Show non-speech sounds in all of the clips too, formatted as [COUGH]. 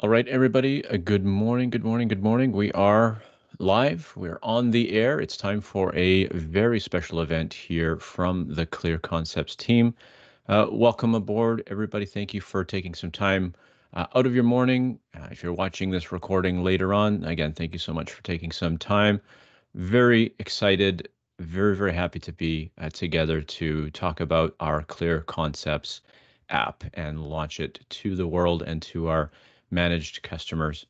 All right, everybody. A good morning, good morning, good morning. We are live. We're on the air. It's time for a very special event here from the Clear Concepts team. Uh, welcome aboard, everybody. Thank you for taking some time uh, out of your morning. Uh, if you're watching this recording later on, again, thank you so much for taking some time. Very excited, very, very happy to be uh, together to talk about our Clear Concepts app and launch it to the world and to our managed customers.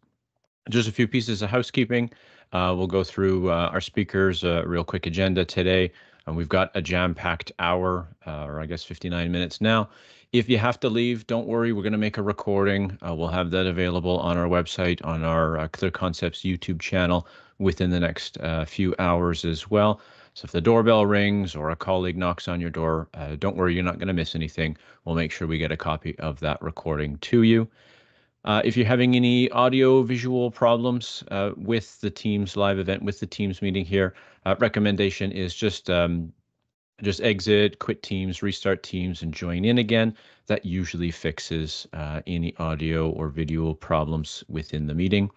Just a few pieces of housekeeping. Uh, we'll go through uh, our speakers, uh, real quick agenda today. And we've got a jam-packed hour, uh, or I guess 59 minutes now. If you have to leave, don't worry. We're going to make a recording. Uh, we'll have that available on our website, on our uh, Clear Concepts YouTube channel within the next few hours as well. So if the doorbell rings or a colleague knocks on your door, don't worry, you're not going to miss anything. We'll make sure we get a copy of that recording to you. Uh, if you're having any audio visual problems uh, with the Teams live event, with the Teams meeting here, uh, recommendation is just um, just exit, quit Teams, restart Teams, and join in again. That usually fixes uh, any audio or video problems within the meeting.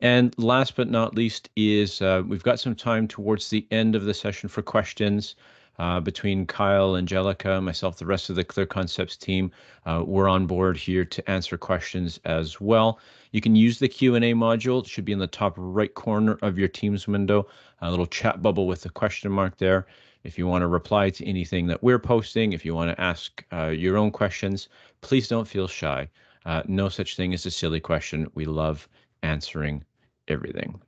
And last but not least is uh, we've got some time towards the end of the session for questions uh, between Kyle, Angelica, myself, the rest of the Clear Concepts team. Uh, we're on board here to answer questions as well. You can use the Q&A module. It should be in the top right corner of your Teams window, a little chat bubble with a question mark there. If you want to reply to anything that we're posting, if you want to ask uh, your own questions, please don't feel shy. Uh, no such thing as a silly question. We love answering everything.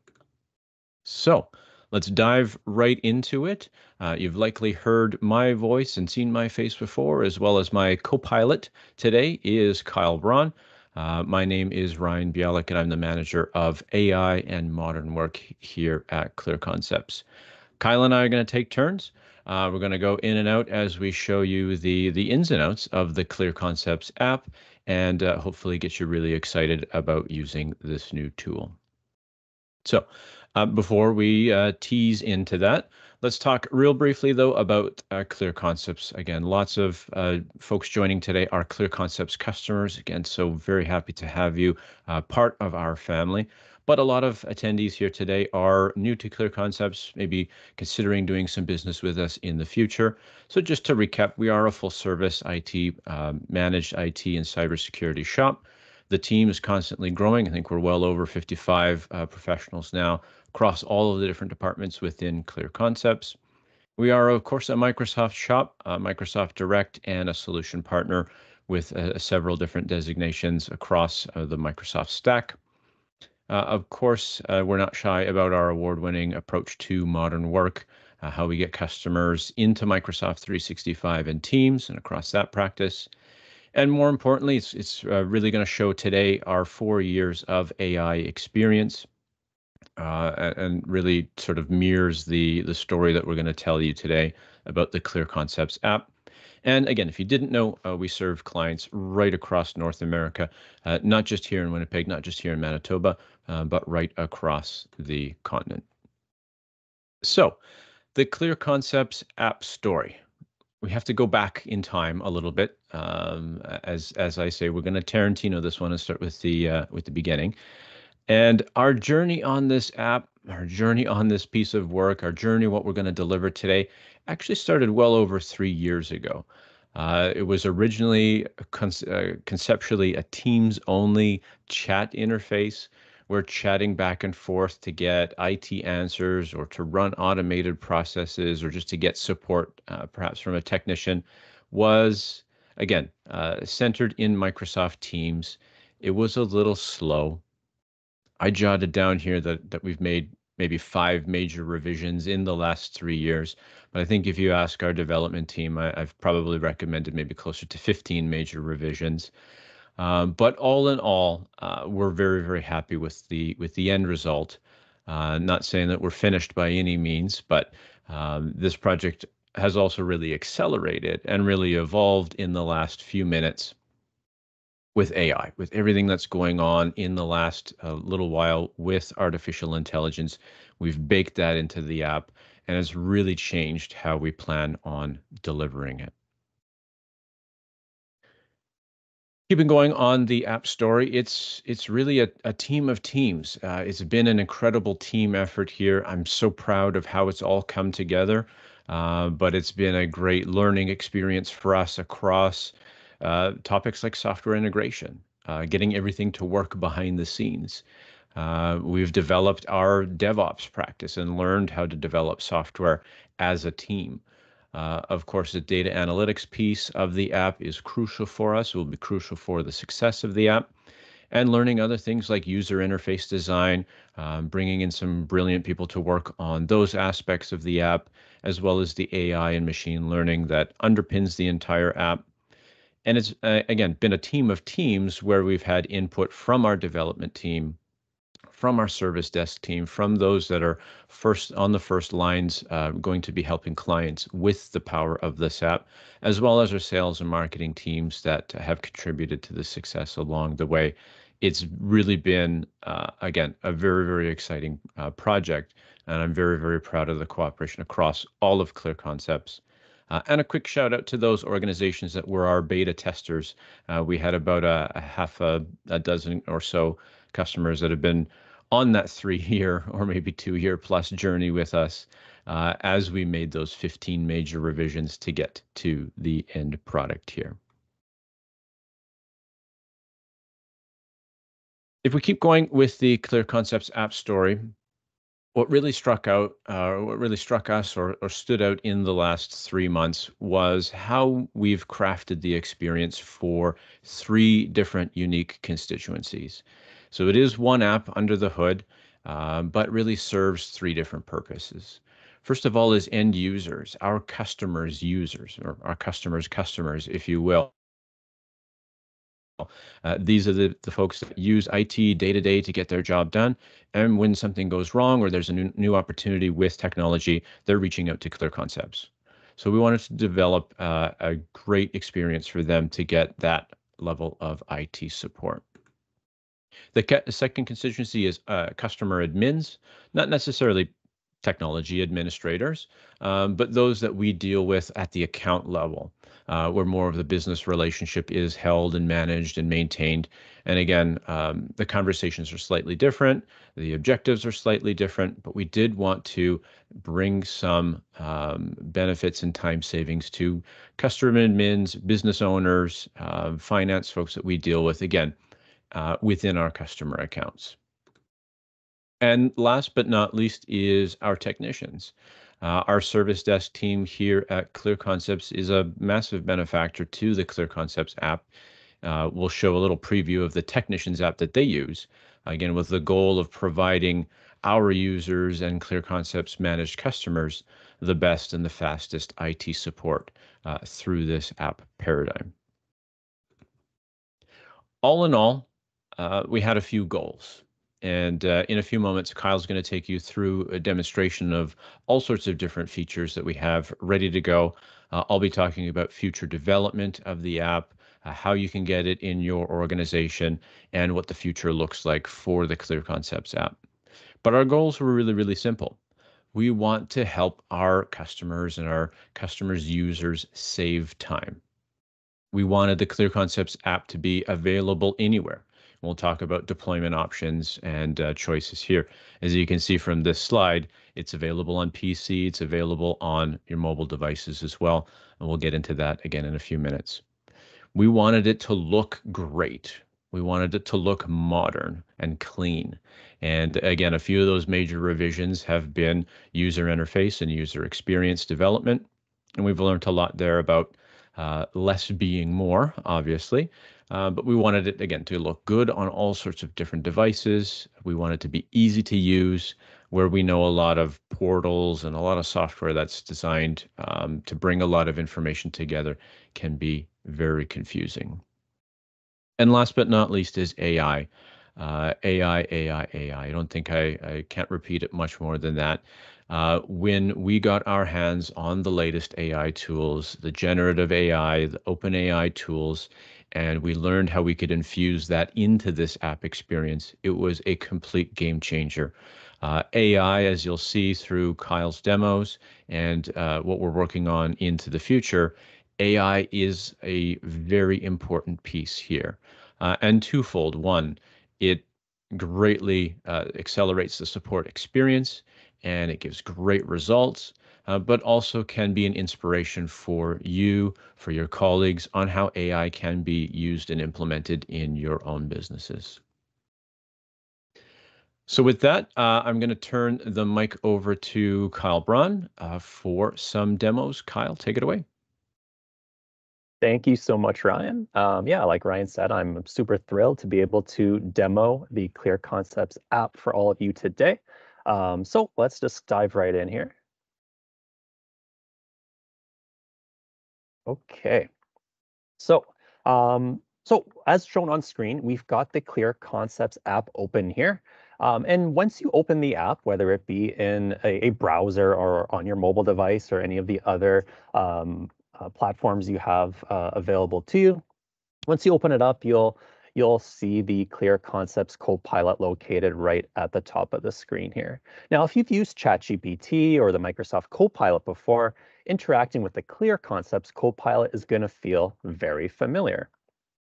So, Let's dive right into it. Uh, you've likely heard my voice and seen my face before, as well as my co pilot today is Kyle Braun. Uh, my name is Ryan Bialik, and I'm the manager of AI and modern work here at Clear Concepts. Kyle and I are going to take turns. Uh, we're going to go in and out as we show you the the ins and outs of the Clear Concepts app, and uh, hopefully get you really excited about using this new tool. So, uh, before we uh, tease into that, let's talk real briefly, though, about uh, Clear Concepts. Again, lots of uh, folks joining today are Clear Concepts customers. Again, so very happy to have you uh, part of our family. But a lot of attendees here today are new to Clear Concepts, maybe considering doing some business with us in the future. So just to recap, we are a full service IT, um, managed IT and cybersecurity shop. The team is constantly growing. I think we're well over 55 uh, professionals now across all of the different departments within Clear Concepts. We are, of course, a Microsoft shop, Microsoft Direct, and a solution partner with uh, several different designations across uh, the Microsoft stack. Uh, of course, uh, we're not shy about our award winning approach to modern work, uh, how we get customers into Microsoft 365 and Teams and across that practice. And more importantly, it's, it's really going to show today our four years of AI experience uh, and really sort of mirrors the, the story that we're going to tell you today about the Clear Concepts app. And again, if you didn't know, uh, we serve clients right across North America, uh, not just here in Winnipeg, not just here in Manitoba, uh, but right across the continent. So, the Clear Concepts app story we have to go back in time a little bit. Um, as as I say, we're going to Tarantino this one and start with the uh, with the beginning. And our journey on this app, our journey on this piece of work, our journey, what we're going to deliver today, actually started well over three years ago. Uh, it was originally con- uh, conceptually a Teams only chat interface we're chatting back and forth to get IT answers or to run automated processes or just to get support, uh, perhaps from a technician, was again uh, centered in Microsoft Teams. It was a little slow. I jotted down here that that we've made maybe five major revisions in the last three years. But I think if you ask our development team, I, have probably recommended maybe closer to 15 major revisions. Um, but all in all, uh, we're very, very happy with the with the end result. Uh, not saying that we're finished by any means, but um, this project has also really accelerated and really evolved in the last few minutes with AI, with everything that's going on in the last uh, little while with artificial intelligence. We've baked that into the app and it's really changed how we plan on delivering it. Keeping going on the app story, it's it's really a, a team of teams. Uh, it's been an incredible team effort here. I'm so proud of how it's all come together. Uh, but it's been a great learning experience for us across uh, topics like software integration, uh, getting everything to work behind the scenes. Uh, we've developed our DevOps practice and learned how to develop software as a team. Uh, of course, the data analytics piece of the app is crucial for us. It will be crucial for the success of the app. And learning other things like user interface design, um, bringing in some brilliant people to work on those aspects of the app, as well as the AI and machine learning that underpins the entire app. And it's, uh, again, been a team of teams where we've had input from our development team from our service desk team, from those that are first on the first lines, uh, going to be helping clients with the power of this app, as well as our sales and marketing teams that have contributed to the success along the way. It's really been, uh, again, a very, very exciting uh, project, and I'm very, very proud of the cooperation across all of Clear Concepts. Uh, and a quick shout out to those organizations that were our beta testers. Uh, we had about a, a half a, a, dozen or so customers that have been on that [LAUGHS] three year or maybe two year plus journey with us uh, as we made those 15 major revisions to get to the end product here. If we keep going with the Clear Concepts app story, what really struck out, uh, what really struck us or, or stood out in the last three months was how we've crafted the experience for three different unique constituencies. So it is one app under the hood, uh, but really serves three different purposes. First of all, is end users, our customers' users, or our customers' customers, if you will. Uh, these are the, the folks that use IT day to day to get their job done. And when something goes wrong or there's a new, new opportunity with technology, they're reaching out to Clear Concepts. So we wanted to develop uh, a great experience for them to get that level of IT support. The second constituency is uh, customer admins, not necessarily technology administrators, um, but those that we deal with at the account level, uh, where more of the business relationship is held and managed and maintained. And again, um, the conversations are slightly different, the objectives are slightly different, but we did want to bring some um, benefits and time savings to customer admins, business owners, uh, finance folks that we deal with. Again, uh, within our customer accounts. And last but not least is our technicians. Uh, our service desk team here at Clear Concepts is a massive benefactor to the Clear Concepts app. Uh, we'll show a little preview of the technicians app that they use, again, with the goal of providing our users and Clear Concepts managed customers the best and the fastest IT support uh, through this app paradigm. All in all, uh, we had a few goals. And uh, in a few moments, Kyle's going to take you through a demonstration of all sorts of different features that we have ready to go. Uh, I'll be talking about future development of the app, uh, how you can get it in your organization, and what the future looks like for the Clear Concepts app. But our goals were really, really simple. We want to help our customers and our customers' users save time. We wanted the Clear Concepts app to be available anywhere. We'll talk about deployment options and uh, choices here. As you can see from this slide, it's available on PC, it's available on your mobile devices as well, and we'll get into that again in a few minutes. We wanted it to look great. We wanted it to look modern and clean. And again, a few of those major revisions have been user interface and user experience development. And we've learned a lot there about uh, less being more, obviously, uh, but we wanted it, again, to look good on all sorts of different devices. We want it to be easy to use, where we know a lot of portals and a lot of software that's designed um, to bring a lot of information together can be very confusing. And last but not least is AI. Uh, AI, AI, AI. I don't think I, I can't repeat it much more than that. Uh, when we got our hands on the latest AI tools, the generative AI, the open AI tools, and we learned how we could infuse that into this app experience. It was a complete game changer. Uh, AI, as you'll see through Kyle's demos and uh, what we're working on into the future, AI is a very important piece here, uh, and twofold. One, it greatly uh, accelerates the support experience and it gives great results, uh, but also can be an inspiration for you, for your colleagues on how AI can be used and implemented in your own businesses. So with that, uh, I'm going to turn the mic over to Kyle Braun uh, for some demos. Kyle, take it away. Thank you so much, Ryan. Um, yeah, like Ryan said, I'm super thrilled to be able to demo the Clear Concepts app for all of you today. Um, so let's just dive right in here. Okay, so um, so as shown on screen, we've got the Clear Concepts app open here. Um, and once you open the app, whether it be in a, a, browser or on your mobile device or any of the other um, uh, platforms you have uh, available to you. Once you open it up, you'll you'll see the Clear Concepts Copilot located right at the top of the screen here. Now, if you've used ChatGPT or the Microsoft Copilot before, interacting with the Clear Concepts Copilot is going to feel very familiar.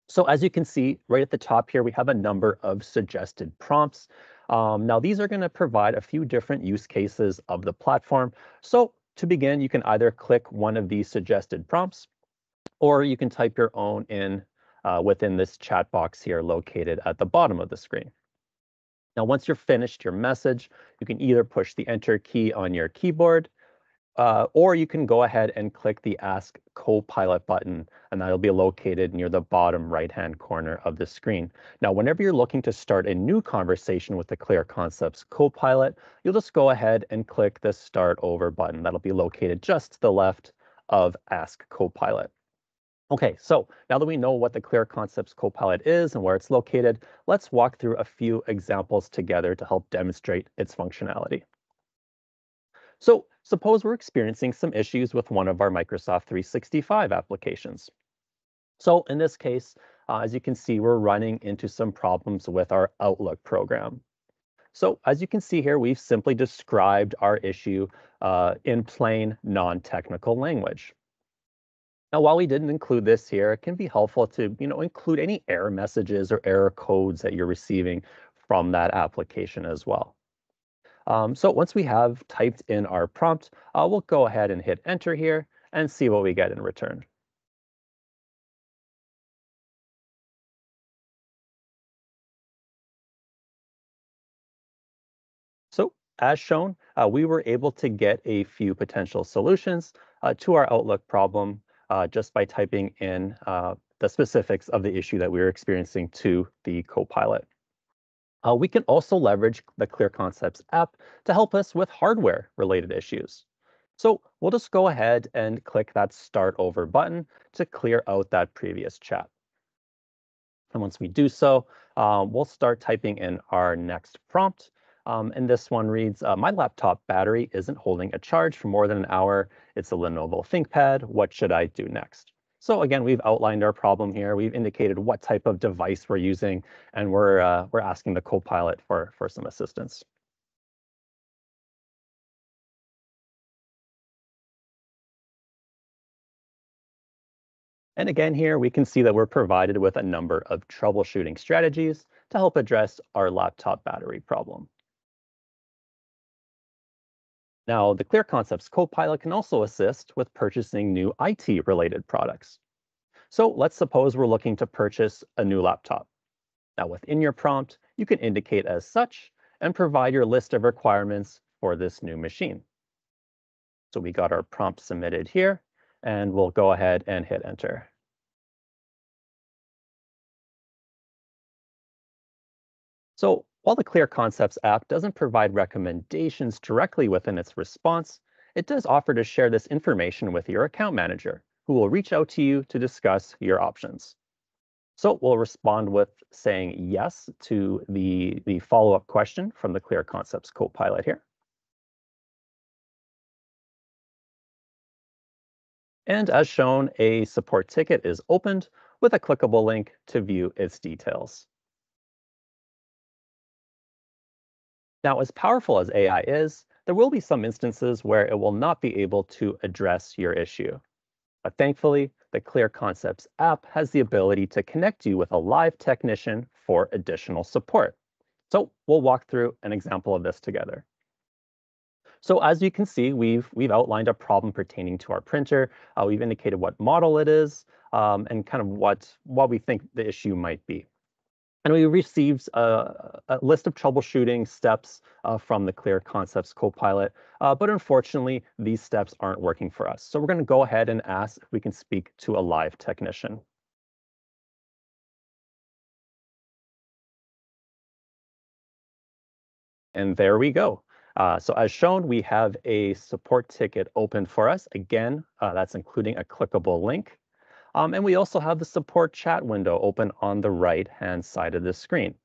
So as you can see right at the top here, we have a number of suggested prompts. Um, now, these are going to provide a few different use cases of the platform. So to begin, you can either click one of these suggested prompts, or you can type your own in uh, within this chat box here located at the bottom of the screen. Now, once you're finished your message, you can either push the enter key on your keyboard uh, or you can go ahead and click the Ask Copilot button, and that'll be located near the bottom right-hand corner of the screen. Now, whenever you're looking to start a new conversation with the Clear Concepts Copilot, you'll just go ahead and click the Start Over button. That'll be located just to the left of Ask Copilot. Okay, so now that we know what the Clear Concepts Copilot is and where it's located, let's walk through a few examples together to help demonstrate its functionality. So suppose we're experiencing some issues with one of our Microsoft 365 applications. So in this case, uh, as you can see, we're running into some problems with our Outlook program. So as you can see here, we've simply described our issue uh, in plain non-technical language. Now, while we didn't include this here, it can be helpful to you know, include any error messages or error codes that you're receiving from that application as well. Um, so once we have typed in our prompt, uh, we'll go ahead and hit enter here and see what we get in return. So as shown, uh, we were able to get a few potential solutions uh, to our Outlook problem uh, just by typing in uh, the specifics of the issue that we were experiencing to the Copilot. Uh, we can also leverage the Clear Concepts app to help us with hardware related issues. So we'll just go ahead and click that Start Over button to clear out that previous chat. And once we do so, uh, we'll start typing in our next prompt. Um, and this one reads, uh, my laptop battery isn't holding a charge for more than an hour. It's a Lenovo ThinkPad. What should I do next? So again, we've outlined our problem here. We've indicated what type of device we're using, and we're, uh, we're asking the Copilot for, for some assistance. And again, here we can see that we're provided with a number of troubleshooting strategies to help address our laptop battery problem. Now, the Clear Concepts Copilot can also assist with purchasing new IT-related products. So let's suppose we're looking to purchase a new laptop. Now, within your prompt, you can indicate as such and provide your list of requirements for this new machine. So we got our prompt submitted here, and we'll go ahead and hit enter. So while the Clear Concepts app doesn't provide recommendations directly within its response, it does offer to share this information with your account manager, who will reach out to you to discuss your options. So we'll respond with saying yes to the, the follow-up question from the Clear Concepts Copilot here. And as shown, a support ticket is opened with a clickable link to view its details. Now, as powerful as AI is, there will be some instances where it will not be able to address your issue. But thankfully, the Clear Concepts app has the ability to connect you with a live technician for additional support. So we'll walk through an example of this together. So as you can see, we've, we've outlined a problem pertaining to our printer. Uh, we've indicated what model it is um, and kind of what, what we think the issue might be. And we received a, a list of troubleshooting steps uh, from the Clear Concepts Copilot, uh, but unfortunately, these steps aren't working for us. So we're going to go ahead and ask if we can speak to a live technician. And there we go. Uh, so as shown, we have a support ticket open for us. Again, uh, that's including a clickable link. Um, and we also have the support chat window open on the right-hand side of the screen.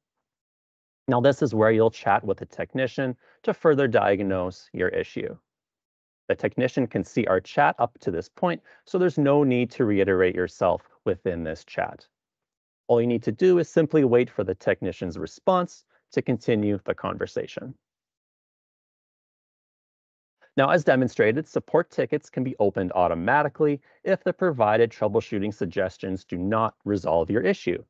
Now, this is where you'll chat with a technician to further diagnose your issue. The technician can see our chat up to this point, so there's no need to reiterate yourself within this chat. All you need to do is simply wait for the technician's response to continue the conversation. Now, as demonstrated, support tickets can be opened automatically if the provided troubleshooting suggestions do not resolve your issue.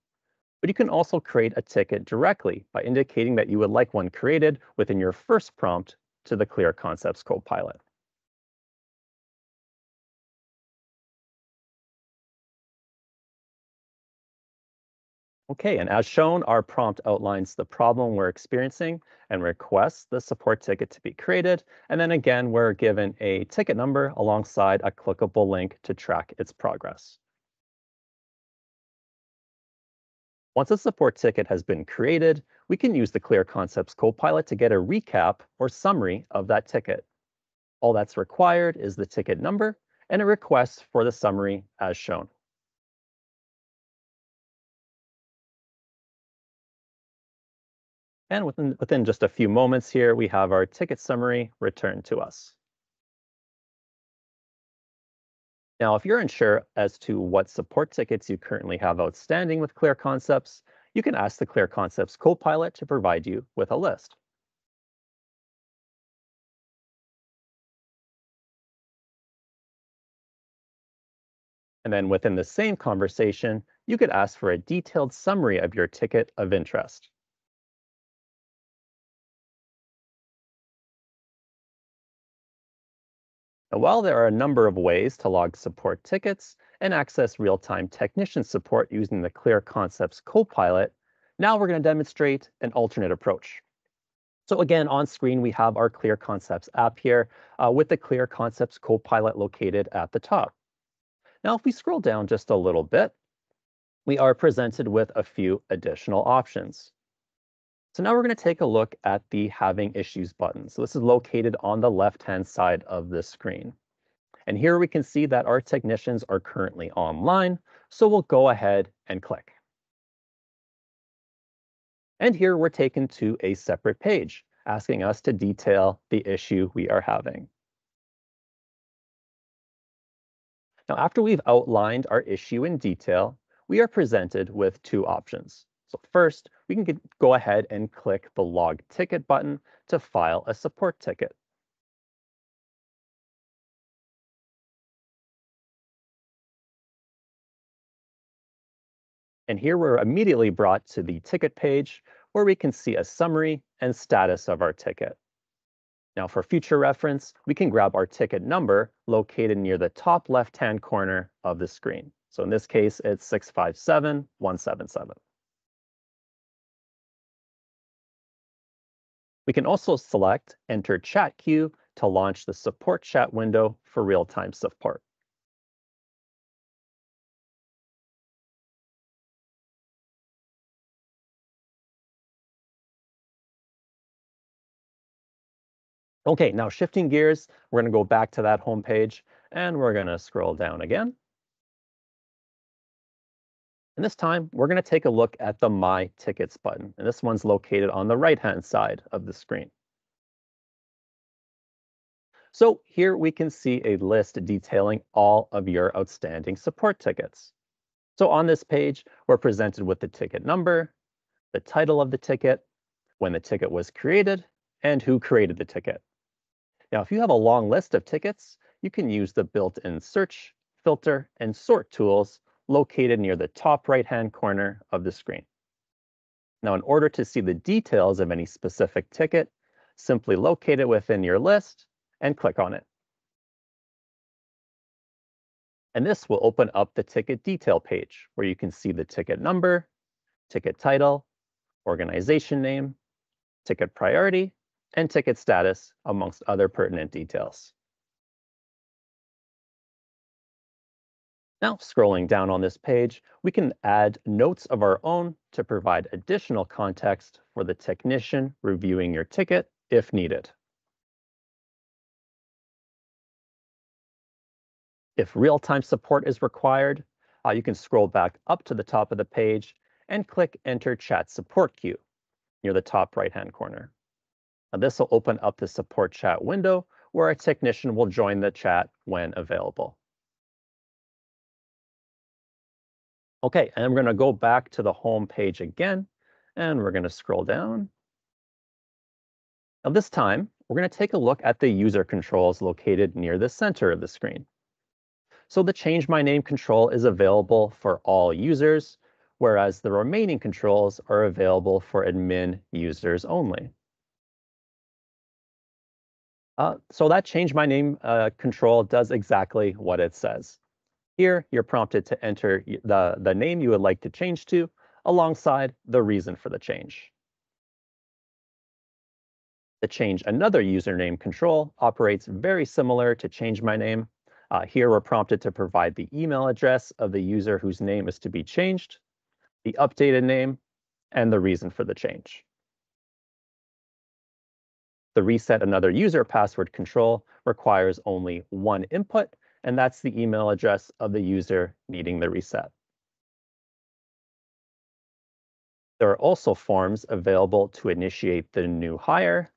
But you can also create a ticket directly by indicating that you would like one created within your first prompt to the Clear Concepts Copilot. Okay, and as shown, our prompt outlines the problem we're experiencing and requests the support ticket to be created. And then again, we're given a ticket number alongside a clickable link to track its progress. Once a support ticket has been created, we can use the Clear Concepts Copilot to get a recap or summary of that ticket. All that's required is the ticket number and a request for the summary as shown. And within, within just a few moments here, we have our ticket summary returned to us. Now, if you're unsure as to what support tickets you currently have outstanding with Clear Concepts, you can ask the Clear Concepts Copilot to provide you with a list. And then within the same conversation, you could ask for a detailed summary of your ticket of interest. Now, while there are a number of ways to log support tickets and access real-time technician support using the Clear Concepts Copilot, now we're going to demonstrate an alternate approach. So again, on screen, we have our Clear Concepts app here uh, with the Clear Concepts Copilot located at the top. Now, if we scroll down just a little bit, we are presented with a few additional options. So now we're going to take a look at the Having Issues button. So this is located on the left-hand side of the screen. And here we can see that our technicians are currently online, so we'll go ahead and click. And here we're taken to a separate page, asking us to detail the issue we are having. Now, after we've outlined our issue in detail, we are presented with two options. So first, we can go ahead and click the Log Ticket button to file a support ticket. And here we're immediately brought to the ticket page where we can see a summary and status of our ticket. Now for future reference, we can grab our ticket number located near the top left-hand corner of the screen. So in this case, it's 657177. We can also select Enter Chat Queue to launch the support chat window for real-time support. Okay, now shifting gears, we're going to go back to that home page and we're going to scroll down again. And this time, we're going to take a look at the My Tickets button. And this one's located on the right-hand side of the screen. So here we can see a list detailing all of your outstanding support tickets. So on this page, we're presented with the ticket number, the title of the ticket, when the ticket was created, and who created the ticket. Now, if you have a long list of tickets, you can use the built-in search filter, and sort tools located near the top right-hand corner of the screen. Now, in order to see the details of any specific ticket, simply locate it within your list and click on it. And this will open up the ticket detail page where you can see the ticket number, ticket title, organization name, ticket priority, and ticket status, amongst other pertinent details. Now, scrolling down on this page, we can add notes of our own to provide additional context for the technician reviewing your ticket if needed. If real-time support is required, uh, you can scroll back up to the top of the page and click Enter Chat Support Queue near the top right-hand corner. This will open up the support chat window where a technician will join the chat when available. Okay, and we're going to go back to the home page again, and we're going to scroll down. Now this time, we're going to take a look at the user controls located near the center of the screen. So the Change My Name control is available for all users, whereas the remaining controls are available for admin users only. Uh, so that Change My Name uh, control does exactly what it says. Here, you're prompted to enter the, the name you would like to change to alongside the reason for the change. The change another username control operates very similar to change my name. Uh, here we're prompted to provide the email address of the user whose name is to be changed, the updated name, and the reason for the change. The reset another user password control requires only one input and that's the email address of the user needing the reset. There are also forms available to initiate the new hire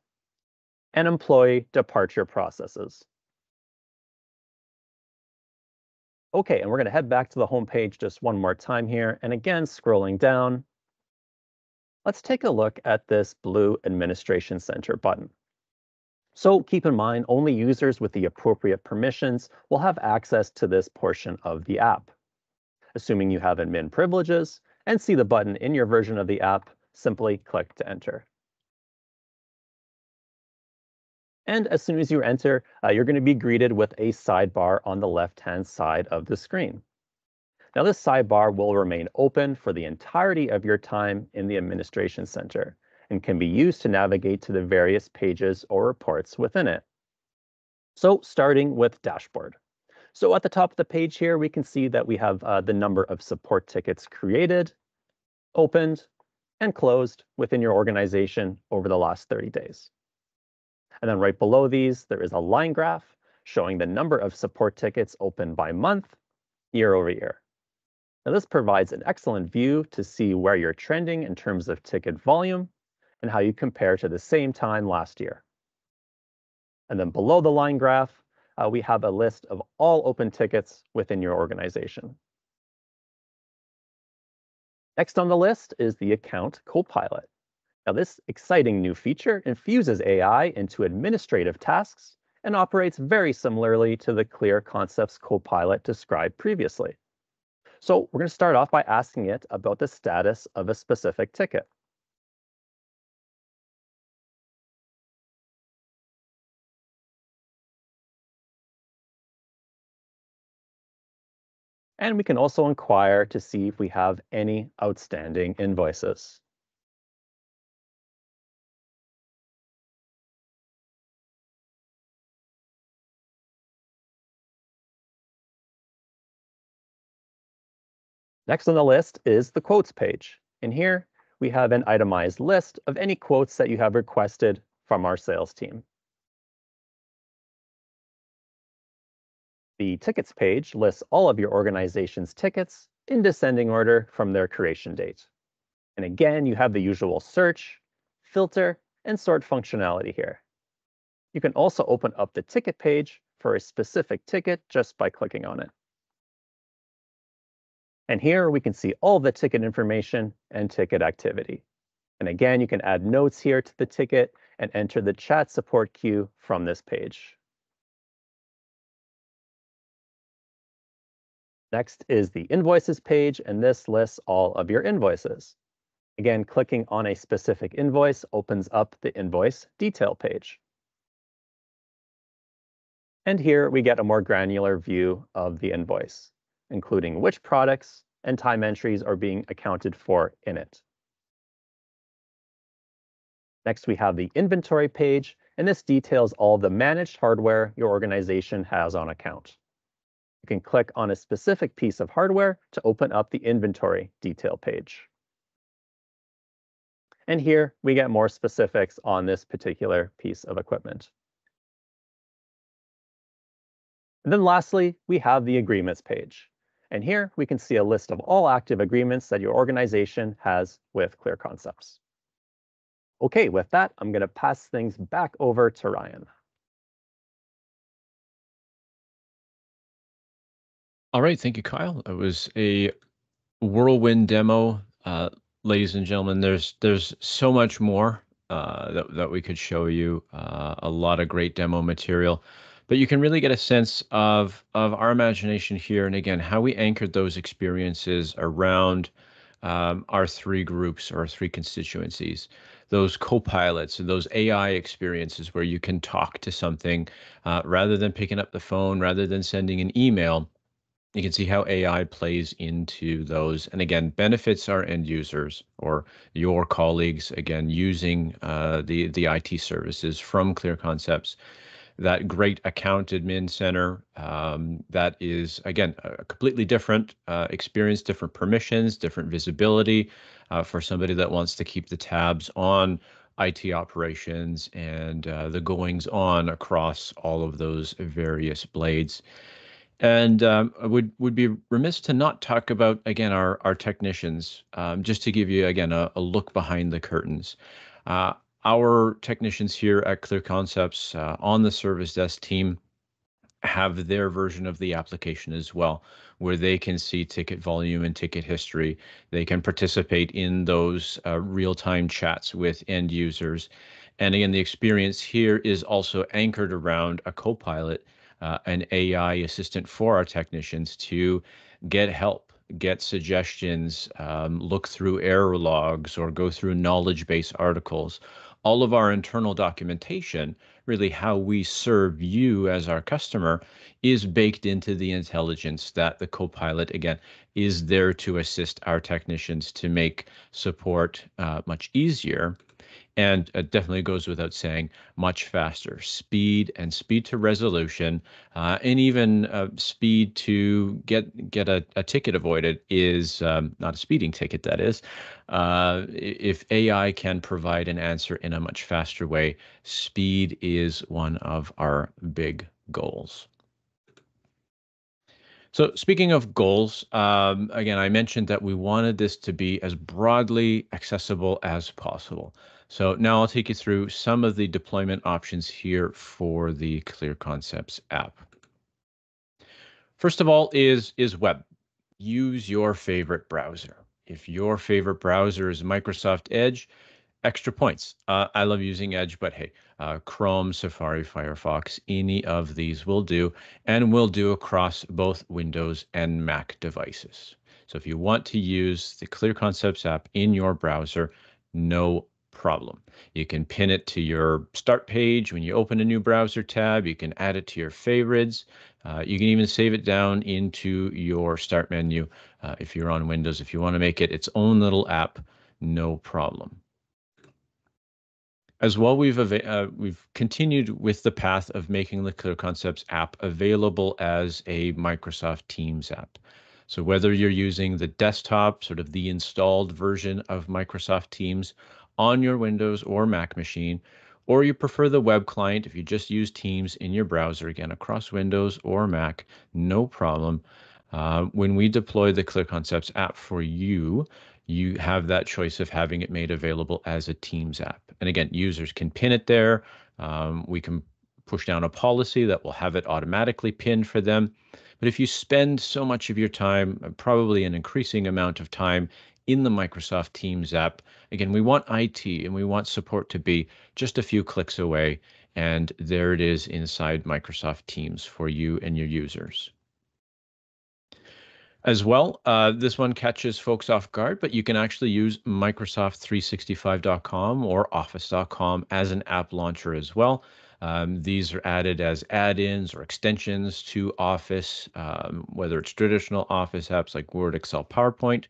and employee departure processes. Okay, and we're going to head back to the home page just one more time here. And again, scrolling down, let's take a look at this blue Administration Center button. So keep in mind, only users with the appropriate permissions will have access to this portion of the app. Assuming you have admin privileges and see the button in your version of the app, simply click to enter. And as soon as you enter, uh, you're going to be greeted with a sidebar on the left-hand side of the screen. Now, this sidebar will remain open for the entirety of your time in the Administration Center and can be used to navigate to the various pages or reports within it. So starting with dashboard. So at the top of the page here, we can see that we have uh, the number of support tickets created, opened, and closed within your organization over the last 30 days. And then right below these, there is a line graph showing the number of support tickets opened by month, year over year. Now this provides an excellent view to see where you're trending in terms of ticket volume and how you compare to the same time last year. And then below the line graph, uh, we have a list of all open tickets within your organization. Next on the list is the Account Copilot. Now, this exciting new feature infuses AI into administrative tasks and operates very similarly to the Clear Concepts Copilot described previously. So we're going to start off by asking it about the status of a specific ticket. And we can also inquire to see if we have any outstanding invoices. Next on the list is the quotes page. And here we have an itemized list of any quotes that you have requested from our sales team. The tickets page lists all of your organization's tickets in descending order from their creation date. And again, you have the usual search, filter, and sort functionality here. You can also open up the ticket page for a specific ticket just by clicking on it. And here we can see all the ticket information and ticket activity. And again, you can add notes here to the ticket and enter the chat support queue from this page. Next is the invoices page, and this lists all of your invoices. Again, clicking on a specific invoice opens up the invoice detail page. And here we get a more granular view of the invoice, including which products and time entries are being accounted for in it. Next, we have the inventory page, and this details all the managed hardware your organization has on account. You can click on a specific piece of hardware to open up the inventory detail page. And here we get more specifics on this particular piece of equipment. And then lastly, we have the agreements page. And here we can see a list of all active agreements that your organization has with Clear Concepts. Okay, with that, I'm going to pass things back over to Ryan. All right, thank you, Kyle. It was a whirlwind demo. Uh, ladies and gentlemen, there's there's so much more uh, that, that we could show you, uh, a lot of great demo material but you can really get a sense of of our imagination here and again how we anchored those experiences around um, our three groups or three constituencies those co-pilots and those ai experiences where you can talk to something uh, rather than picking up the phone rather than sending an email you can see how AI plays into those. And again, benefits our end users or your colleagues, again, using uh, the, the IT services from Clear Concepts that great account admin center um, that is again a completely different uh, experience different permissions different visibility uh, for somebody that wants to keep the tabs on IT operations and uh, the goings on across all of those various blades. And um, would would be remiss to not talk about again our our technicians, um, just to give you again a, a look behind the curtains. Uh, our technicians here at Clear Concepts uh, on the service desk team have their version of the application as well, where they can see ticket volume and ticket history. They can participate in those uh, real time chats with end users. And again, the experience here is also anchored around a co pilot, uh, an AI assistant for our technicians to get help get suggestions, um, look through error logs, or go through knowledge base articles, all of our internal documentation, really how we serve you as our customer, is baked into the intelligence that the Copilot, again, is there to assist our technicians to make support uh, much easier and it definitely goes without saying much faster. Speed and speed to resolution uh, and even uh, speed to get get a, a ticket avoided is um, not a speeding ticket that is. Uh, if ai can provide an answer in a much faster way speed is one of our big goals. So speaking of goals, um, again, I mentioned that we wanted this to be as broadly accessible as possible. So now I'll take you through some of the deployment options here for the Clear Concepts app. First of all is, is web. Use your favorite browser. If your favorite browser is Microsoft Edge, extra points. Uh, I love using Edge, but hey, uh, Chrome, Safari, Firefox, any of these will do, and will do across both Windows and Mac devices. So if you want to use the Clear Concepts app in your browser, no problem. You can pin it to your start page when you open a new browser tab. You can add it to your favorites. Uh, you can even save it down into your start menu uh, if you're on Windows. If you want to make it its own little app, no problem. As well, we've uh, we've continued with the path of making the Clear Concepts app available as a Microsoft Teams app. So whether you're using the desktop, sort of the installed version of Microsoft Teams, on your Windows or Mac machine, or you prefer the web client, if you just use Teams in your browser, again, across Windows or Mac, no problem. Uh, when we deploy the Clear Concepts app for you, you have that choice of having it made available as a Teams app. And again, users can pin it there. Um, we can push down a policy that will have it automatically pinned for them. But if you spend so much of your time, probably an increasing amount of time in the Microsoft Teams app. Again, we want IT and we want support to be just a few clicks away. And there it is inside Microsoft Teams for you and your users. As well, uh, this one catches folks off guard, but you can actually use Microsoft365.com or Office.com as an app launcher as well. Um, these are added as add-ins or extensions to Office, um, whether it's traditional Office apps like Word, Excel, PowerPoint,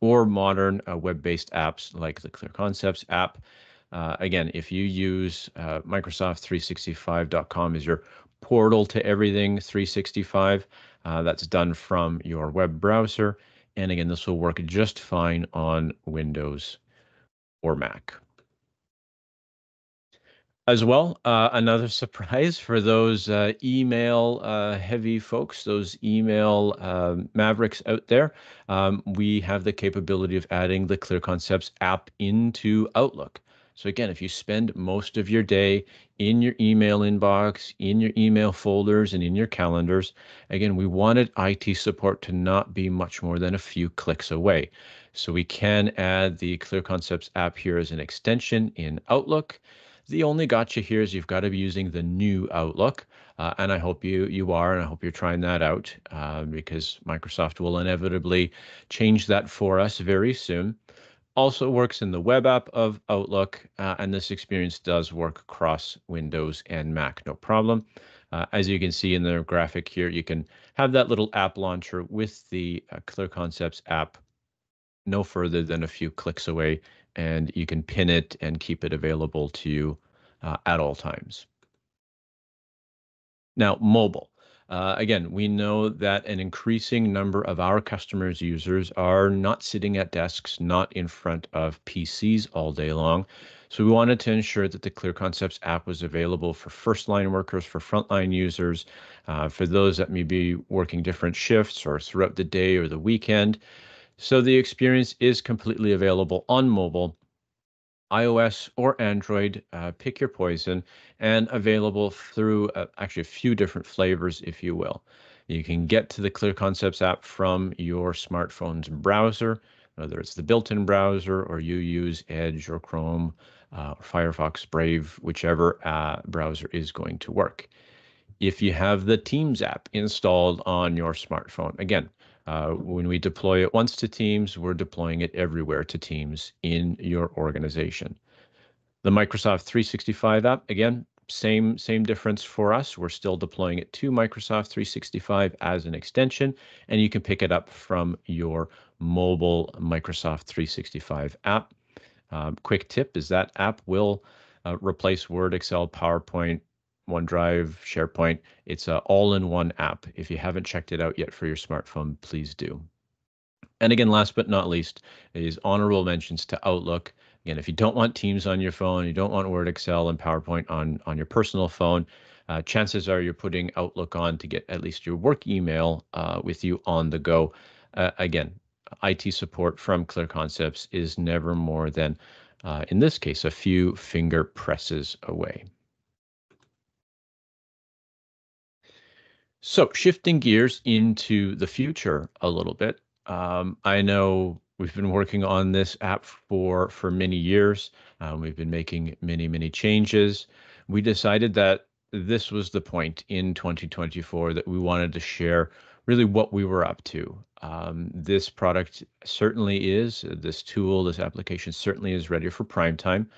or modern uh, web-based apps like the Clear Concepts app. Uh, again, if you use uh, Microsoft365.com as your portal to everything 365, uh, that's done from your web browser. And again, this will work just fine on Windows or Mac. As well, uh, another [LAUGHS] surprise for those uh, email uh, heavy folks, those email um, mavericks out there, um, we have the capability of adding the Clear Concepts app into Outlook. So again, if you spend most of your day in your email inbox, in your email folders, and in your calendars, again, we wanted IT support to not be much more than a few clicks away. So we can add the Clear Concepts app here as an extension in Outlook. The only gotcha here is you've got to be using the new Outlook. Uh, and I hope you you are, and I hope you're trying that out uh, because Microsoft will inevitably change that for us very soon also works in the web app of Outlook, uh, and this experience does work across Windows and Mac, no problem. Uh, as you can see in the graphic here, you can have that little app launcher with the uh, Clear Concepts app no further than a few clicks away, and you can pin it and keep it available to you uh, at all times. Now, mobile. Uh, again, we know that an increasing number of our customers' users are not sitting at desks, not in front of PCs all day long. So we wanted to ensure that the Clear Concepts app was available for first line workers, for frontline users, uh, for those that may be working different shifts or throughout the day or the weekend. So the experience is completely available on mobile iOS or Android, uh, pick your poison, and available through uh, actually a few different flavors, if you will. You can get to the Clear Concepts app from your smartphone's browser, whether it's the built in browser or you use Edge or Chrome uh, or Firefox, Brave, whichever uh, browser is going to work. If you have the Teams app installed on your smartphone, again, uh, when we deploy it once to Teams, we're deploying it everywhere to Teams in your organization. The Microsoft 365 app, again, same same difference for us. We're still deploying it to Microsoft 365 as an extension, and you can pick it up from your mobile Microsoft 365 app. Um, quick tip is that app will uh, replace Word, Excel, PowerPoint, OneDrive, SharePoint. It's an all in one app. If you haven't checked it out yet for your smartphone, please do. And again, last but not least, is honorable mentions to Outlook. Again, if you don't want Teams on your phone, you don't want Word, Excel, and PowerPoint on, on your personal phone, uh, chances are you're putting Outlook on to get at least your work email uh, with you on the go. Uh, again, IT support from Clear Concepts is never more than, uh, in this case, a few finger presses away. So shifting gears into the future a little bit. Um, I know we've been working on this app for for many years. Um, we've been making many many changes. We decided that this was the point in 2024 that we wanted to share really what we were up to. Um, this product certainly is this tool, this application certainly is ready for prime time,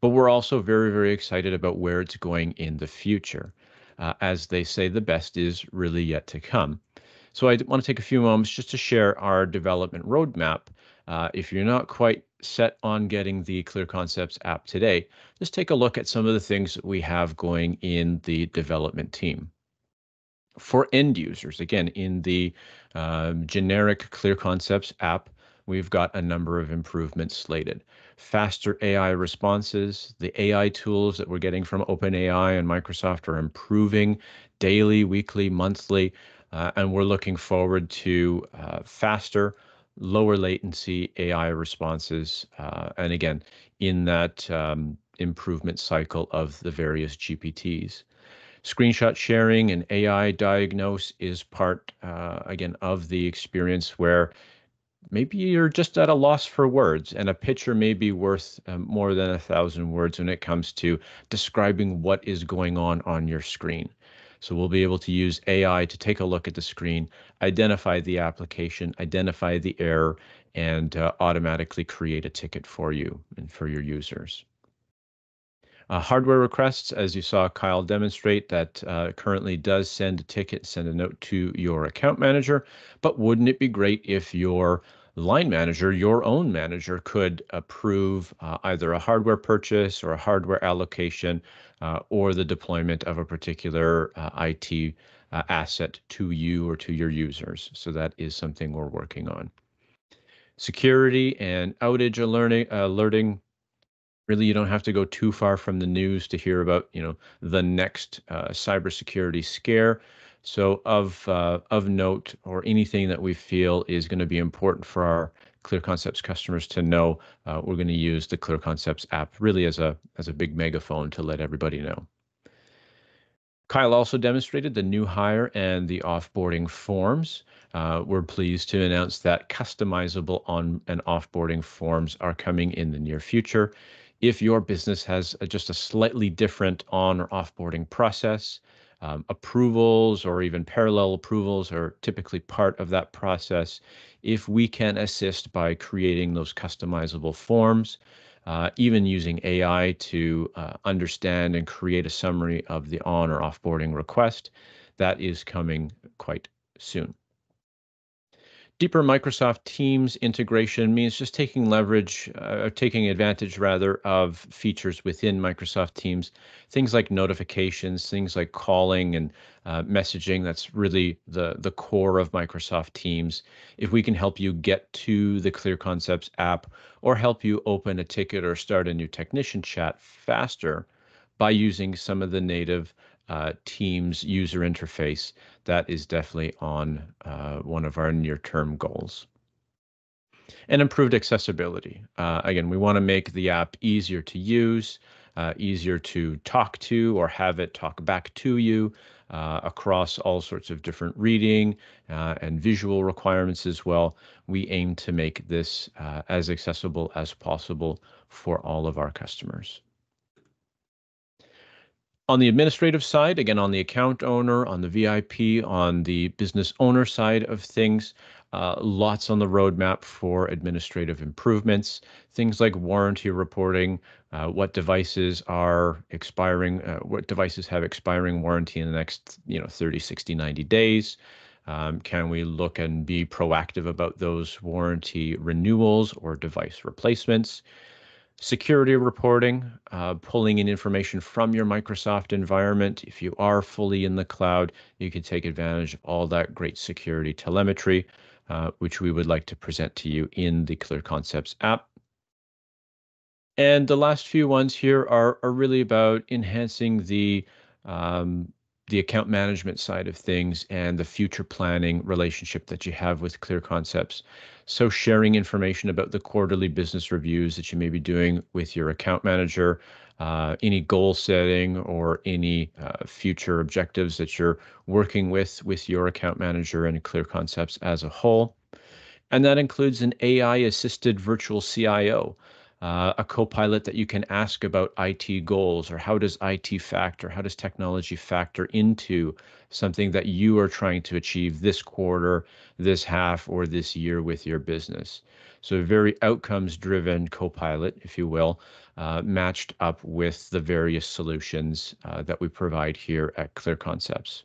but we're also very very excited about where it's going in the future uh, as they say, the best is really yet to come. So I want to take a few moments just to share our development roadmap. Uh, if you're not quite set on getting the Clear Concepts app today, just take a look at some of the things that we have going in the development team. For end users, again, in the um, generic Clear Concepts app, we've got a number of improvements slated faster AI responses. The AI tools that we're getting from OpenAI and Microsoft are improving daily, weekly, monthly, uh, and we're looking forward to uh, faster, lower latency AI responses. Uh, and again, in that um, improvement cycle of the various GPTs. Screenshot sharing and AI diagnose is part, uh, again, of the experience where maybe you're just at a loss for words and a picture may be worth um, more than a thousand words when it comes to describing what is going on on your screen So we'll be able to use AI to take a look at the screen, identify the application, identify the error, and uh, automatically create a ticket for you and for your users. Uh, hardware requests, as you saw Kyle demonstrate, that uh, currently does send a ticket, send a note to your account manager. But wouldn't it be great if your line manager, your own manager, could approve uh, either a hardware purchase or a hardware allocation uh, or the deployment of a particular uh, IT uh, asset to you or to your users? So that is something we're working on. Security and outage alerting, alerting really you don't have to go too far from the news to hear about you know the next uh, cybersecurity scare. So of uh, of note or anything that we feel is going to be important for our Clear Concepts customers to know, uh, we're going to use the Clear Concepts app really as a as a big megaphone to let everybody know. Kyle also demonstrated the new hire and the offboarding forms. Uh, we're pleased to announce that customizable on and offboarding forms are coming in the near future if your business has a, just a slightly different on or offboarding process, um, approvals or even parallel approvals are typically part of that process. If we can assist by creating those customizable forms, uh, even using AI to uh, understand and create a summary of the on or offboarding request, that is coming quite soon. Deeper Microsoft Teams integration means just taking leverage, uh, taking advantage rather of features within Microsoft Teams, things like notifications, things like calling and uh, messaging. That's really the the core of Microsoft Teams. If we can help you get to the Clear Concepts app or help you open a ticket or start a new technician chat faster by using some of the native uh, Teams user interface, that is definitely on uh, one of our near-term goals. And improved accessibility. Uh, again, we want to make the app easier to use, uh, easier to talk to or have it talk back to you uh, across all sorts of different reading uh, and visual requirements as well. We aim to make this as accessible as possible for all of our customers. On the administrative side, again, on the account owner, on the VIP, on the business owner side of things, uh, lots on the roadmap for administrative improvements. Things like warranty reporting, uh, what devices are expiring, uh, what devices have expiring warranty in the next, you know, 30, 60, 90 days. Um, can we look and be proactive about those warranty renewals or device replacements? Security reporting, uh, pulling in information from your Microsoft environment. If you are fully in the cloud, you can take advantage of all that great security telemetry, uh, which we would like to present to you in the Clear Concepts app. And the last few ones here are, are really about enhancing the um, the account management side of things and the future planning relationship that you have with Clear Concepts. So, sharing information about the quarterly business reviews that you may be doing with your account manager, uh, any goal setting or any uh, future objectives that you're working with with your account manager and Clear Concepts as a whole. And that includes an AI assisted virtual CIO uh, a co-pilot that you can ask about IT goals or how does IT factor, how does technology factor into something that you are trying to achieve this quarter, this half, or this year with your business. So a very outcomes driven co-pilot, if you will, uh, matched up with the various solutions uh, that we provide here at Clear Concepts.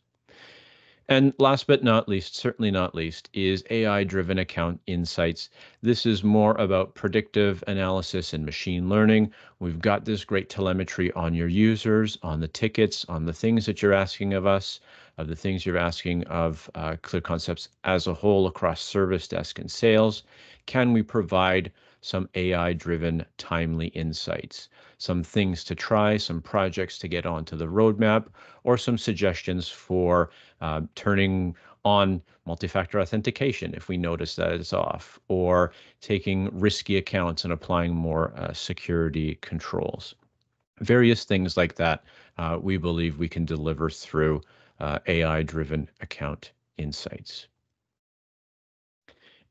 And last but not least, certainly not least, is AI driven account insights. This is more about predictive analysis and machine learning. We've got this great telemetry on your users, on the tickets, on the things that you're asking of us, of the things you're asking of uh, Clear Concepts as a whole across service desk and sales. Can we provide some AI driven timely insights, some things to try, some projects to get onto the roadmap, or some suggestions for uh, turning on multi-factor authentication if we notice that it's off, or taking risky accounts and applying more uh, security controls. Various things like that uh, we believe we can deliver through uh, AI-driven account insights.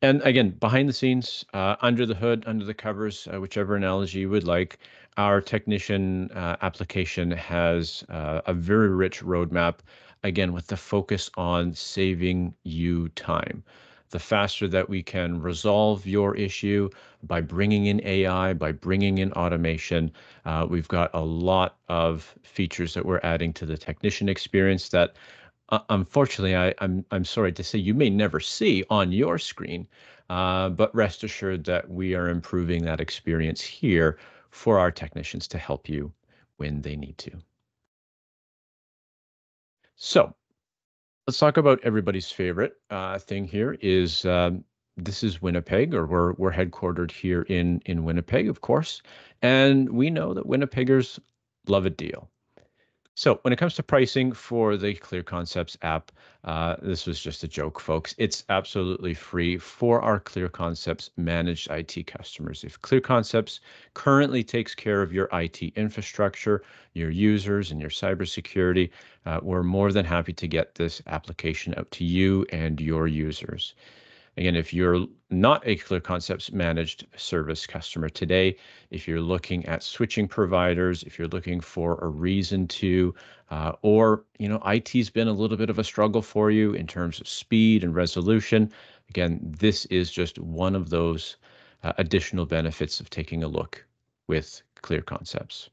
And again, behind the scenes, uh, under the hood, under the covers, uh, whichever analogy you would like, our technician uh, application has uh, a very rich roadmap again, with the focus on saving you time. The faster that we can resolve your issue by bringing in AI, by bringing in automation, uh, we've got a lot of features that we're adding to the technician experience that uh, unfortunately, I, I'm I'm sorry to say you may never see on your screen, uh, but rest assured that we are improving that experience here for our technicians to help you when they need to. So let's talk about everybody's favorite uh, thing here is um, this is Winnipeg, or we're we're headquartered here in in Winnipeg, of course, and we know that Winnipeggers love a deal. So when it comes to pricing for the Clear Concepts app, uh, this was just a joke, folks. It's absolutely free for our Clear Concepts managed IT customers. If Clear Concepts currently takes care of your IT infrastructure, your users, and your cybersecurity, uh, we're more than happy to get this application out to you and your users. Again, if you're not a Clear Concepts managed service customer today, if you're looking at switching providers, if you're looking for a reason to, uh, or you know, IT's been a little bit of a struggle for you in terms of speed and resolution. Again, this is just one of those uh, additional benefits of taking a look with Clear Concepts.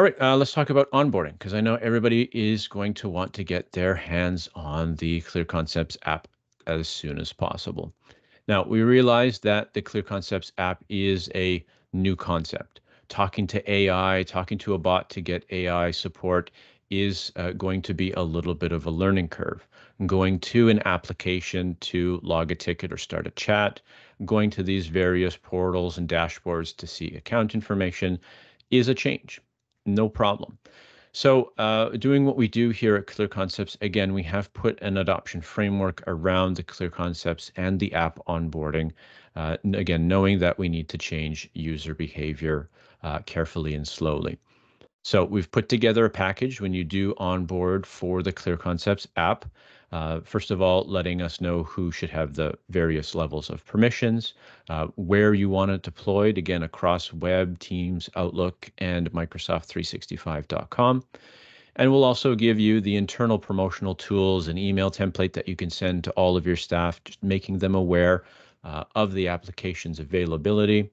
All right, uh, let's talk about onboarding because I know everybody is going to want to get their hands on the Clear Concepts app as soon as possible. Now, we realize that the Clear Concepts app is a new concept. Talking to AI, talking to a bot to get AI support is uh, going to be a little bit of a learning curve. Going to an application to log a ticket or start a chat, going to these various portals and dashboards to see account information is a change no problem. So, uh, doing what we do here at Clear Concepts, again, we have put an adoption framework around the Clear Concepts and the app onboarding. Uh, again, knowing that we need to change user behavior uh, carefully and slowly. So, we've put together a package when you do onboard for the Clear Concepts app. Uh, first of all, letting us know who should have the various levels of permissions, uh, where you want it deployed, again, across web, Teams, Outlook, and Microsoft365.com. And we'll also give you the internal promotional tools and email template that you can send to all of your staff, just making them aware uh, of the application's availability.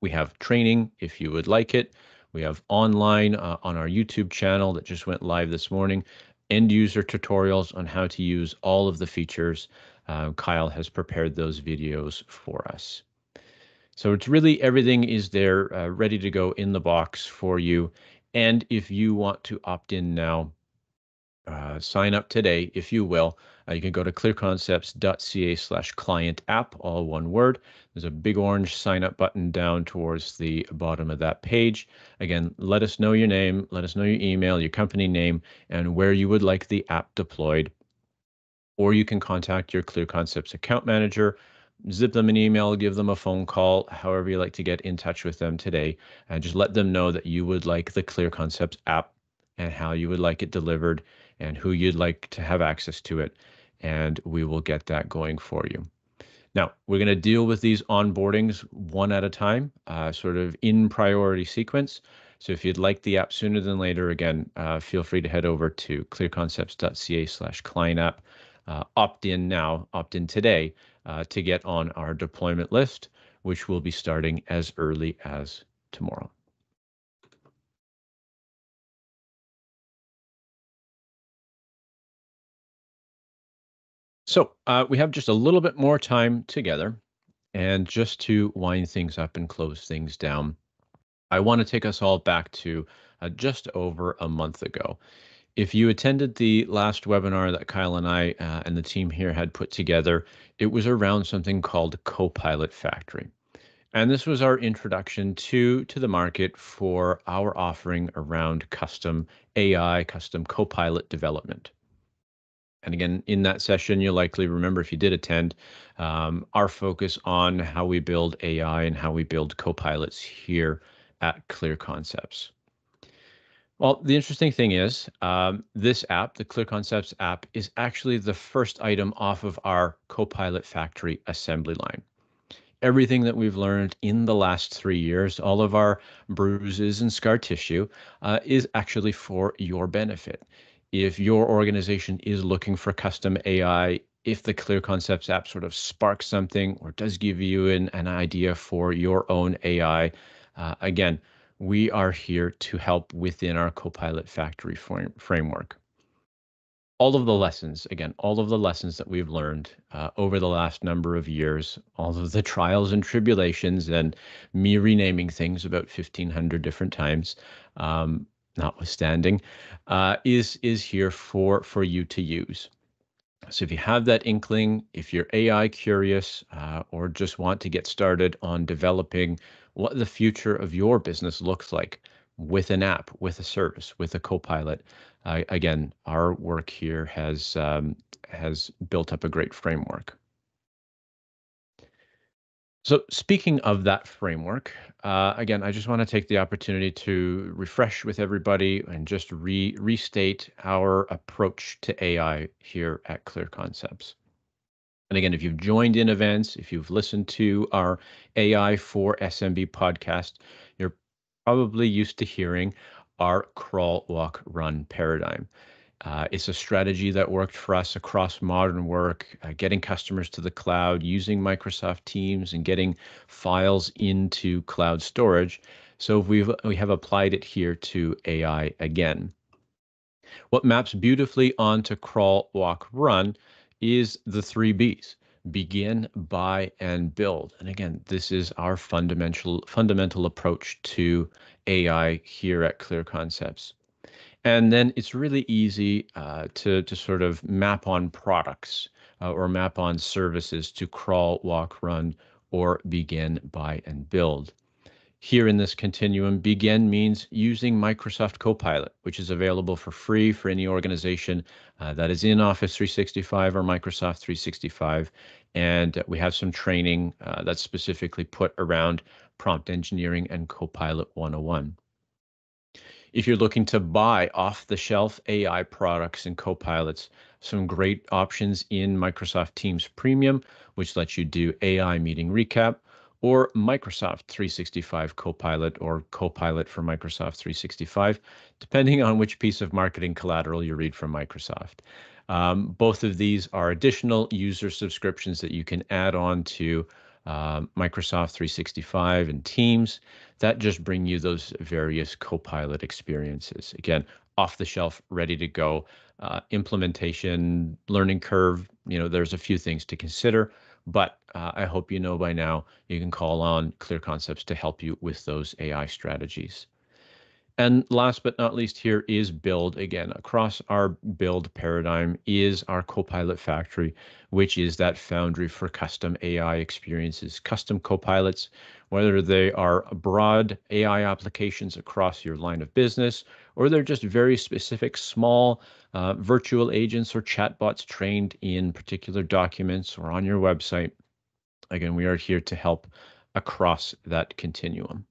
We have training if you would like it. We have online uh, on our YouTube channel that just went live this morning end user tutorials on how to use all of the features. Uh, Kyle has prepared those videos for us. So it's really everything is there uh, ready to go in the box for you. And if you want to opt in now, uh, sign up today, if you will. Uh, you can go to clearconcepts.ca slash client app, all one word. There's a big orange sign up button down towards the bottom of that page. Again, let us know your name, let us know your email, your company name, and where you would like the app deployed. Or you can contact your Clear Concepts account manager zip them an email, give them a phone call, however you like to get in touch with them today, and just let them know that you would like the Clear Concepts app and how you would like it delivered and who you'd like to have access to it. And we will get that going for you. Now, we're going to deal with these onboardings one at a time, uh, sort of in priority sequence. So if you'd like the app sooner than later, again, uh, feel free to head over to clearconcepts.ca slash client app. Uh, opt in now, opt in today uh, to get on our deployment list, which will be starting as early as tomorrow. So uh, we have just a little bit more time together. And just to wind things up and close things down, I want to take us all back to uh, just over a month ago. If you attended the last webinar that Kyle and I uh, and the team here had put together, it was around something called Copilot Factory. And this was our introduction to, to the market for our offering around custom AI, custom Copilot development. And again, in that session, you'll likely remember if you did attend um, our focus on how we build AI and how we build copilots here at Clear Concepts. Well, the interesting thing is um, this app, the Clear Concepts app, is actually the first item off of our Copilot Factory assembly line. everything that we've learned in the last three years, all of our bruises and scar tissue, uh, is actually for your benefit. If your organization is looking for custom AI, if the Clear Concepts app sort of sparks something or does give you an, an idea for your own AI, uh, again, we are here to help within our Copilot Factory frame, framework. All of the lessons, again, all of the lessons that we've learned uh, over the last number of years, all of the trials and tribulations, and me renaming things about 1,500 different times, um, notwithstanding, uh, is is here for for you to use. So if you have that inkling, if you're AI curious, uh, or just want to get started on developing what the future of your business looks like with an app, with a service, with a copilot, uh, again, our work here has um, has built up a great framework. So speaking of that framework, uh, again, I just want to take the opportunity to refresh with everybody and just re restate our approach to AI here at Clear Concepts. And again, if you've joined in events, if you've listened to our AI for SMB podcast, you're probably used to hearing our crawl, walk, run paradigm. Uh, it's a strategy that worked for us across modern work, uh, getting customers to the cloud, using Microsoft Teams, and getting files into cloud storage. So we've we have applied it here to AI again. What maps beautifully onto crawl, walk, run is the three B's: begin, buy, and build. And again, this is our fundamental fundamental approach to AI here at Clear Concepts. And then it's really easy uh, to, to sort of map on products uh, or map on services to crawl, walk, run, or begin, buy, and build. Here in this continuum, begin means using Microsoft Copilot, which is available for free for any organization uh, that is in Office 365 or Microsoft 365. And we have some training uh, that's specifically put around prompt engineering and Copilot 101. If you're looking to buy off the shelf AI products and copilots, some great options in Microsoft Teams Premium, which lets you do AI meeting recap, or Microsoft 365 Copilot or Copilot for Microsoft 365, depending on which piece of marketing collateral you read from Microsoft. Um, both of these are additional user subscriptions that you can add on to uh, Microsoft 365 and Teams that just bring you those various Copilot experiences. Again, off the shelf, ready to go. Uh, implementation, learning curve, you know, there's a few things to consider, but uh, I hope you know by now you can call on Clear Concepts to help you with those AI strategies. And last but not least here is build. Again, across our build paradigm is our Copilot Factory, which is that foundry for custom AI experiences, custom copilots, whether they are broad AI applications across your line of business, or they're just very specific small uh, virtual agents or chatbots trained in particular documents or on your website. Again, we are here to help across that continuum.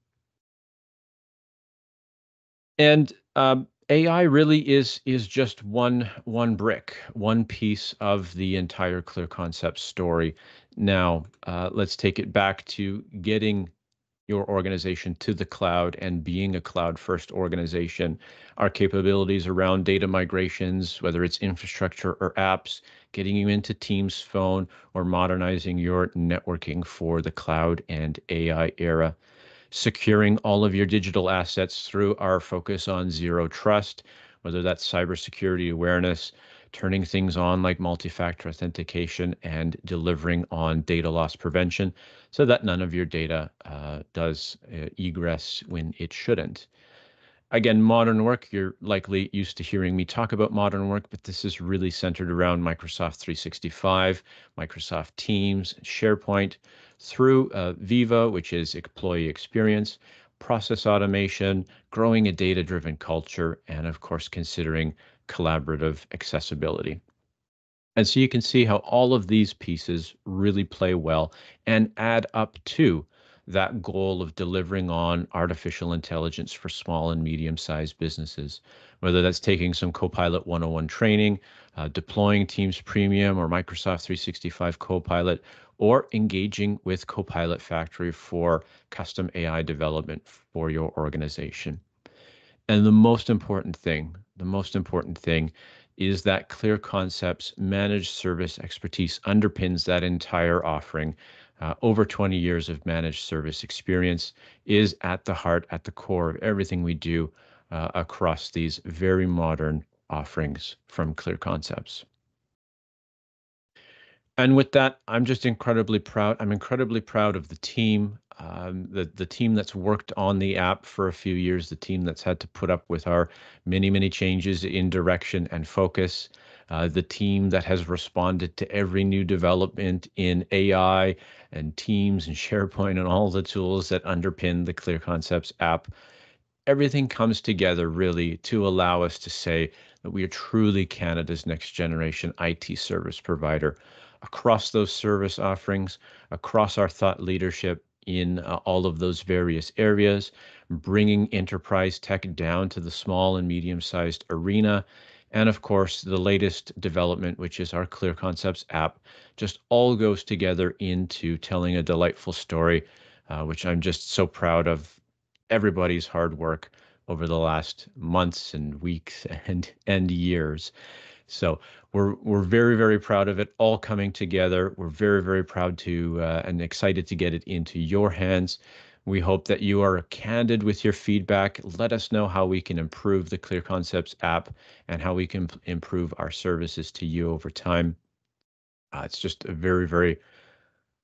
And um, AI really is is just one one brick, one piece of the entire Clear Concept story. Now, uh, let's take it back to getting your organization to the cloud and being a cloud first organization. Our capabilities around data migrations, whether it's infrastructure or apps, getting you into Teams phone or modernizing your networking for the cloud and AI era securing all of your digital assets through our focus on zero trust, whether that's cybersecurity awareness, turning things on like multi-factor authentication, and delivering on data loss prevention so that none of your data uh, does uh, egress when it shouldn't. Again, modern work, you're likely used to hearing me talk about modern work, but this is really centered around Microsoft 365, Microsoft Teams, SharePoint, through uh, Viva, which is employee experience, process automation, growing a data driven culture, and of course, considering collaborative accessibility. And so you can see how all of these pieces really play well and add up to that goal of delivering on artificial intelligence for small and medium sized businesses, whether that's taking some Copilot 101 training, uh, deploying Teams Premium or Microsoft 365 Copilot, or engaging with Copilot Factory for custom AI development for your organization. And the most important thing, the most important thing is that Clear Concepts managed service expertise underpins that entire offering. Uh, over 20 years of managed service experience is at the heart, at the core of everything we do uh, across these very modern offerings from Clear Concepts. And with that, I'm just incredibly proud. I'm incredibly proud of the team, um, the the team that's worked on the app for a few years, the team that's had to put up with our many many changes in direction and focus, uh, the team that has responded to every new development in AI and Teams and [LAUGHS] SharePoint and all the tools that underpin the Clear Concepts app. Everything comes together really to allow us to say that we are truly Canada's next generation IT service provider across those service offerings, across our thought leadership in uh, all of those various areas, bringing enterprise tech down to the small and medium sized arena. And of course, the latest development, which is our Clear Concepts app, just all goes together into telling a delightful story, uh, which I'm just so proud of everybody's hard work over the last months and weeks [LAUGHS] and and years. So we're we're very very proud of it all coming together. We're very very proud to uh, and excited to get it into your hands. We hope that you are candid with your feedback. Let us know how we can improve the Clear Concepts app and how we can improve our services to you over time. Uh, it's just a very very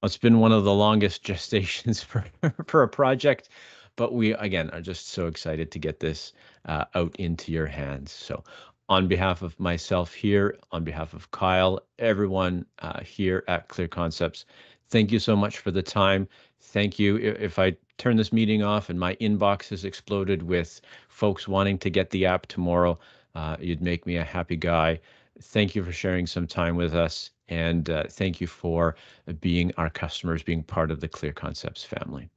it's been one of the longest [LAUGHS] gestations for for a project but we again are just so excited to get this uh, out into your hands so on behalf of myself here, on behalf of Kyle, everyone uh, here at Clear Concepts, thank you so much for the time. Thank you. If I turn this meeting off and my inbox has exploded with folks wanting to get the app tomorrow, uh, you'd make me a happy guy. Thank you for sharing some time with us. And uh, thank you for being our customers, being part of the Clear Concepts family.